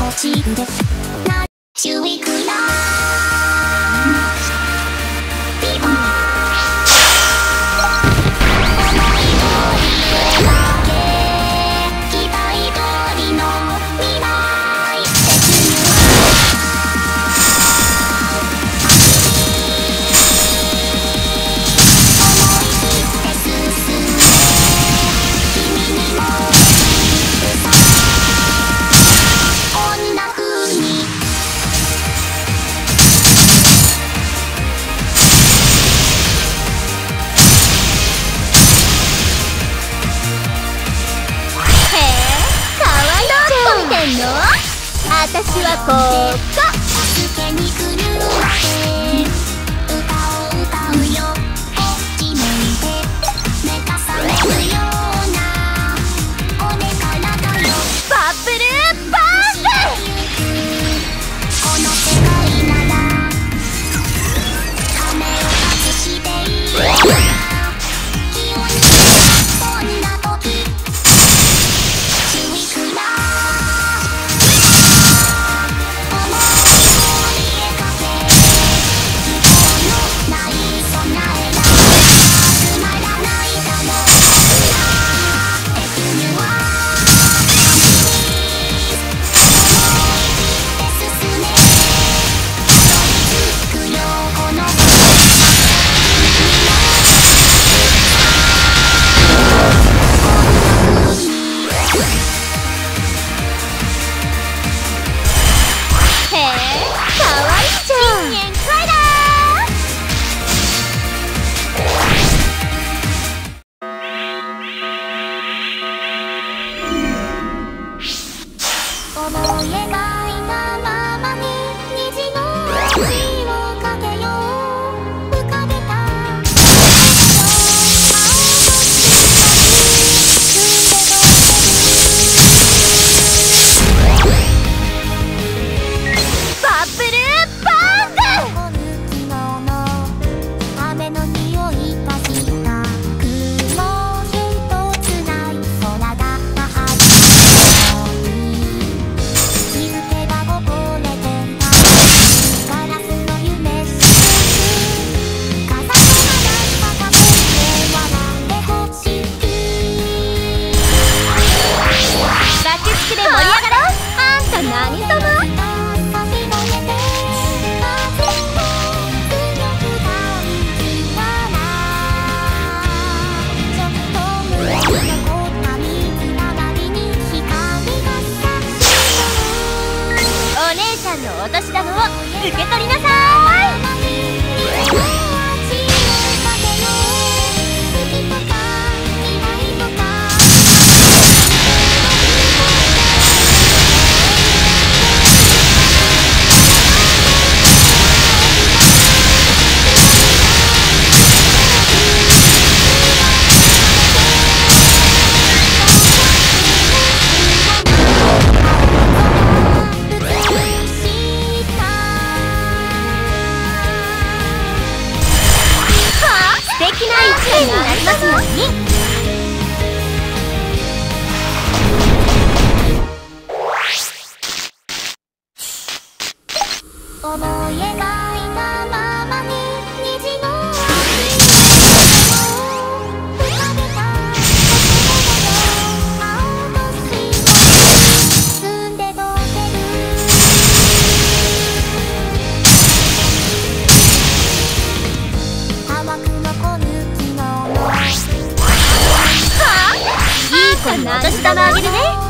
欲しいんですな、週いくらんの？私はここ。私だのを受け取りなさい。になりますように。私玉あげるね。